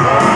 Wow.